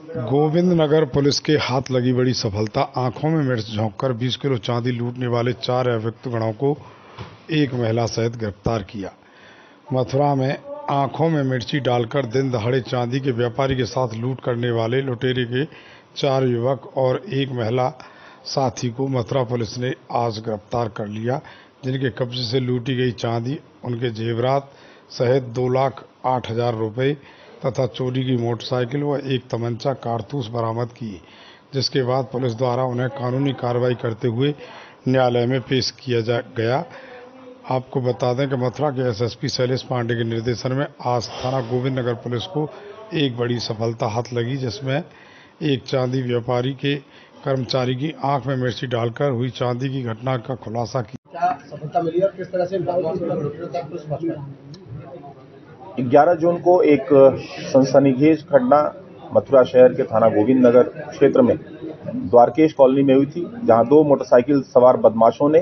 Govind Nagar police के हाथ लगी बड़ी सफलता। आँखों में मिर्च झोंककर 20 किलो चांदी लूटने वाले चार अभियुक्त गणों को एक महिला सहित गिरफ़्तार किया। मथुरा में आँखों में मिर्ची डालकर दिन दहाड़े चांदी के व्यापारी के साथ लूट करने वाले लुटेरे के चार युवक और एक महिला साथी को मथुरा पुलिस ने आज गिरफ़्तार कर लिया, जिनके कब्जे से लूटी गई चांदी, उनके जेवरात सहित दो लाख आठ हज़ार रुपये तथा चोरी की मोटरसाइकिल व एक तमंचा कारतूस बरामद किए जिसके बाद पुलिस द्वारा उन्हें कानूनी कार्रवाई करते हुए न्यायालय में पेश किया जा गया। आपको बता दें कि मथुरा के एसएसपी शैलेश पांडे के निर्देशन में आज थाना गोविंद नगर पुलिस को एक बड़ी सफलता हाथ लगी, जिसमें एक चांदी व्यापारी के कर्मचारी की आँख में मिर्ची डालकर हुई चांदी की घटना का खुलासा किया। सफलता मिली और किस तरह से 11 जून को एक सनसनीखेज घटना मथुरा शहर के थाना गोविंद नगर क्षेत्र में द्वारकेश कॉलोनी में हुई थी, जहाँ दो मोटरसाइकिल सवार बदमाशों ने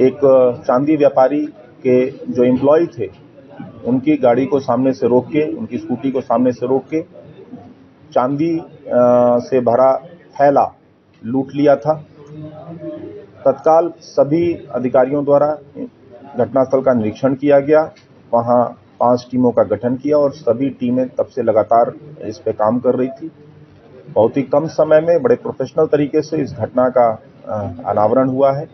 एक चांदी व्यापारी के जो एम्प्लॉय थे, उनकी गाड़ी को सामने से रोक के, उनकी स्कूटी को सामने से रोक के चांदी से भरा थैला लूट लिया था। तत्काल सभी अधिकारियों द्वारा घटनास्थल का निरीक्षण किया गया। वहाँ पाँच टीमों का गठन किया और सभी टीमें तब से लगातार इस पे काम कर रही थी। बहुत ही कम समय में बड़े प्रोफेशनल तरीके से इस घटना का अनावरण हुआ है।